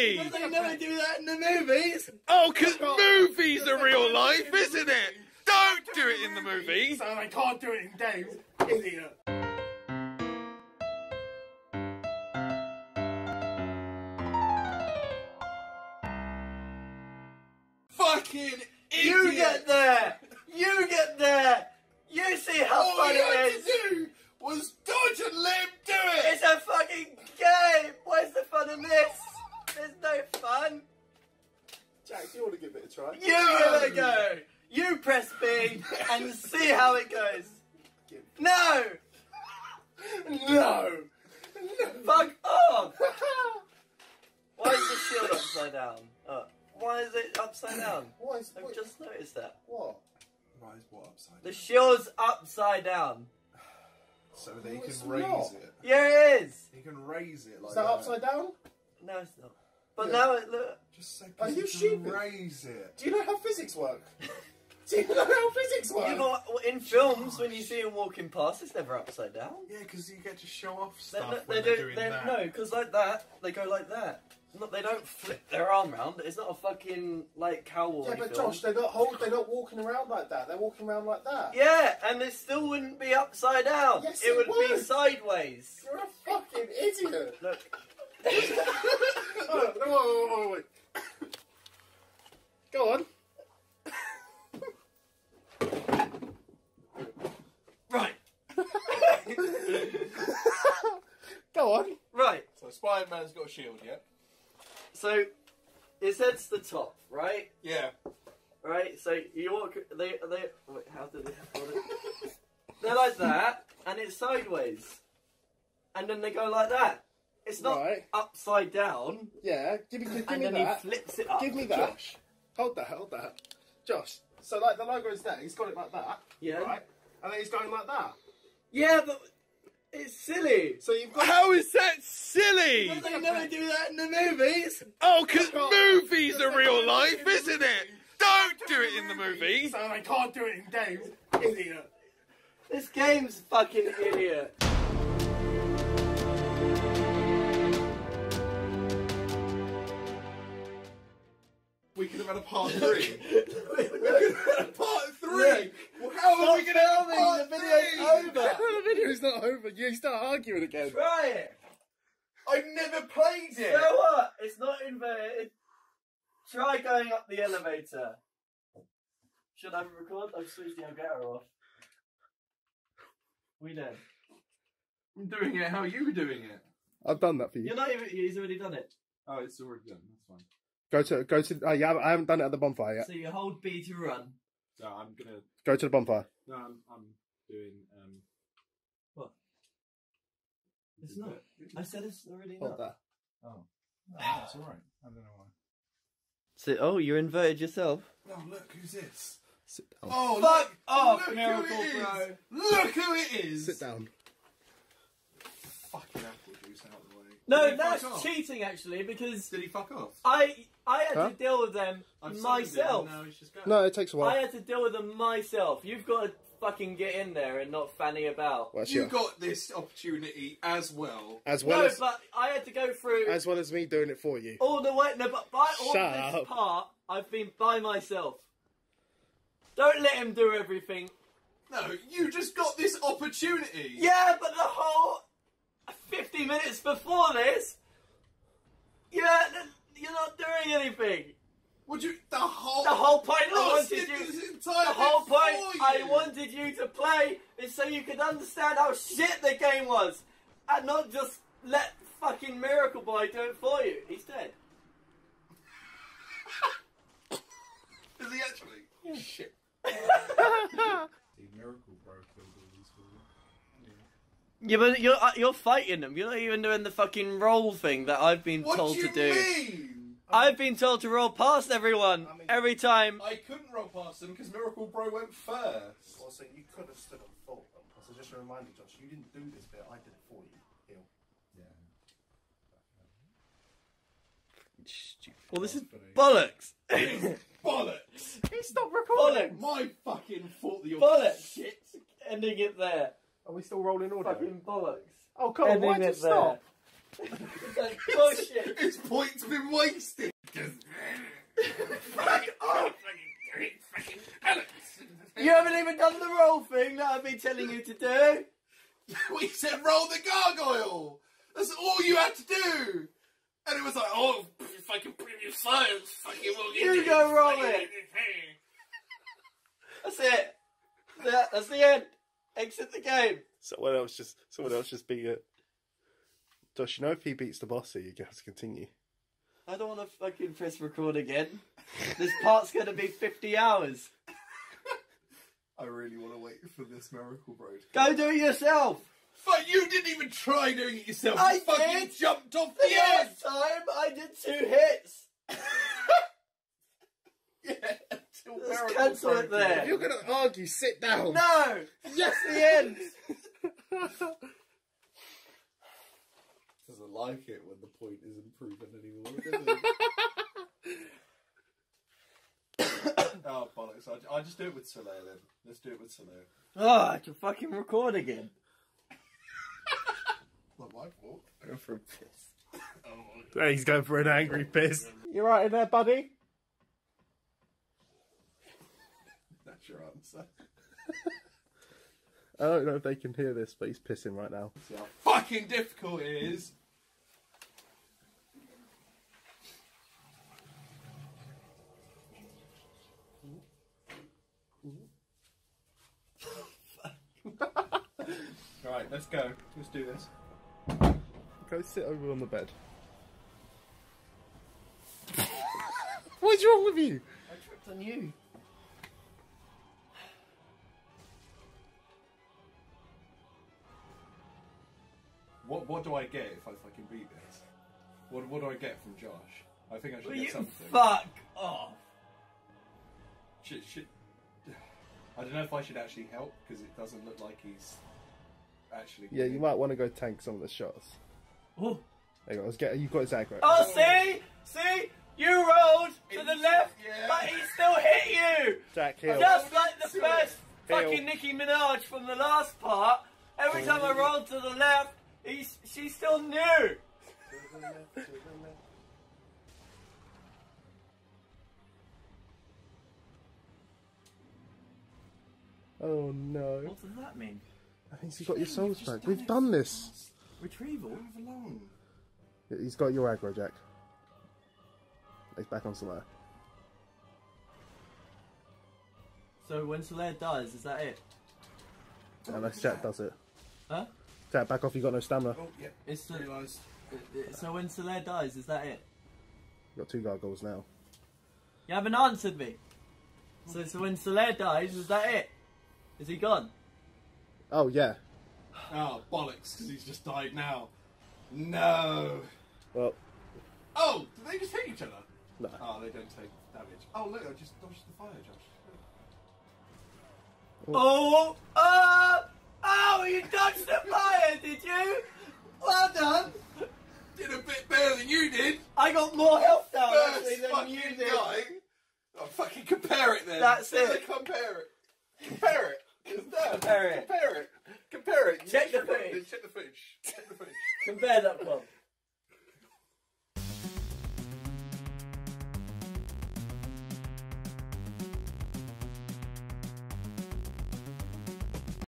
They never do that in the movies. Oh, because oh. movies are real life, isn't it? Don't do it in the movies! So they can't do it in games. Idiot. Fucking You get there. You get there. You see how All fun it is. to do was dodge and let him do it. It's a fucking game. Where's the fun in this? There's no fun. Jack, do you want to give it a try? You give it a go. You press B and see how it goes. No. No! Fuck off. Why is the shield upside down? Uh, why is it upside down? Why is I've wait, just noticed that. what? Why is what upside down? The shield's upside down. So that he No, it's can raise not. it. Yeah, it is. He can raise it like Is that upside down? No, it's not. But Yeah. now it look. Just so Are you can stupid? raise it. Do you know how physics work? do you know how physics work? You know, in films, when you see him walking past, it's never upside down. Yeah, because you get to show off They, stuff no, when they they're do. doing They, that. no, because like that, they go like that. Not, they don't flip their arm round. It's not a fucking like cowboy yeah, but film. Josh, they're not hold, they're not walking around like that. They're walking around like that. Yeah, and it still wouldn't be upside down. Yes, it it would be would. sideways. You're a fucking idiot. Look, oh, no, wait, wait, wait, wait. Go on. right, Go on. right. So Spider-Man's got a shield, yeah? So it says the top, right? Yeah. Right. So you walk. They they. Wait, how do they hold it? They're like that, and it's sideways, and then they go like that. It's not Right. upside down, Yeah, give me, give and me then that. he flips it up. Give me that. Josh. Hold that, hold that. Josh, so like the logo is there, he's got it like that. Yeah. Right? And then he's going like that. Yeah, but it's silly. So you've got. How is that silly? Because They never do that in the movies. Oh, because movies are real life, isn't it? Don't do it in the movie. So they can't do it in games. Idiot. This game's fucking idiot. Could have had a part three. we could have had a part three. Well, how are we going to have a part the video's three? over. the video's not over. You start arguing again. Try it. I've never played it. So what? It's not inverted. Try going up the elevator. Should I record? I've switched the Elgato off. We done. I'm doing it how are you were doing it. I've done that for you. You're not even. He's already done it. Oh, it's already done. That's fine. Go to go to. Oh, yeah, I haven't done it at the bonfire yet. So you hold B to run. So I'm gonna. Go to the bonfire. No, I'm, I'm doing. Um. What? It's not. I said it's already Hold not. that. Oh, that's all right. I don't know why. So, oh, you're inverted yourself. Oh, look who's this. Sit down. Oh, Fuck look, off, look Miracle who it is. Bro. Look who it is. Sit down. Fucking apple juice out of the way. No, that's off? cheating actually because Did he fuck off? I I had Huh? to deal with them I've signed myself. And now he's just going. No, it takes a I while. I had to deal with them myself. You've got to fucking get in there and not fanny about. Well, that's You your- got this opportunity as well. as well no, as but I had to go through as well as me doing it for you. all the way. No, but by all Shut this up. part, I've been by myself. Don't let him do everything. No, you just got this opportunity. Yeah, but the whole 50 minutes before this, yeah, you're not doing anything. Would you? The whole. The whole point I wanted you. The whole bit for point I wanted you to play is so you could understand how shit the game was, and not just let fucking Miracle Boy do it for you. He's dead. Is he actually? Shit. The miracle bro Yeah, but you're uh, you're fighting them. You're not even doing the fucking roll thing that I've been What told do you to do. mean? I've been told to roll past everyone I mean- every time. I couldn't roll past them because Miracle Bro went first. Also, you could have stood on fault. So just a reminder, Josh, you didn't do this bit. I did it for you. Heal. Yeah. Well, this is bollocks. bollocks. Bollocks! Stop recording. bollocks. My fucking fault that you're Bollocks. shit. Ending it there. Are we still rolling audio? Fucking bollocks. Oh, come on, Ending why'd you it stop? Like, bullshit. His point's been wasted. You haven't even done the roll thing that I've been telling you to do. we said roll the gargoyle. That's all you had to do. And it was like, oh, fucking previous science, fucking will get You go roll it. That's it. That, that's the end. Exit the game. Someone else just someone else just beat it. Josh, you know if he beats the boss here, you have to continue. I don't want to fucking press record again. This part's gonna be 50 hours. I really want to wait for this miracle bro. to Go do it yourself. But you didn't even try doing it yourself. I you fucking did. jumped off The the edge. last time I did two hits. Yeah. Until Let's miracle cancel it there. If you're gonna argue, sit down. No. Yes, the end. Doesn't like it when the point isn't proven anymore, does it? Oh, bollocks. I'll, I'll just do it with Solaire then. Let's do it with Solaire. Oh, I can fucking record again. Not my fault. Go for a piss. Oh, hey, he's going for an angry piss. You right in there, buddy? That's your answer. I don't know if they can hear this, but he's pissing right now. See how fucking difficult it is. Alright, let's go. Let's do this. Go sit over on the bed. What's wrong with you? I tripped on you. What What do I get if I fucking beat this? What What do I get from Josh? I think I should Will get you something. fuck off? Should, should, I don't know if I should actually help because it doesn't look like he's actually. Yeah, you might want to go tank some of the shots. Oh. There you go. Let's get. You've got his aggro. Oh, see? See? You rolled to the left, Yeah. but he still hit you! Jack Hill. Just like the first Hill. fucking Nicki Minaj from the last part. Every oh. time I rolled to the left, he's, she still knew. Oh no. What does that mean? That means you got your souls back. We've done this. Retrieval? Move along. He's got your aggro, Jack. He's back on Solaire. So when Solaire dies, is that it? Unless Jack does it. Huh? Jack, back off. You got no stamina. Oh, yeah. It's the, Realised. so when Solaire dies, is that it? You got two gargoyles now. You haven't answered me. So, so when Solaire dies, is that it? Is he gone? Oh yeah. Oh, bollocks, because he's just died now. No. Well, Oh, did they just hit each other? no. Oh, they don't take damage. Oh, look, I just dodged the fire, Josh. Oh, oh, oh, you dodged the fire, did you? Well done. Did a bit better than you did. I got more health down First actually than you did. guy. Oh, fucking compare it then. That's it. Compare it. Compare it. It's. Compare it. Compare it. Compare it. Check the footage. Check the footage. Check the footage. Compare that one.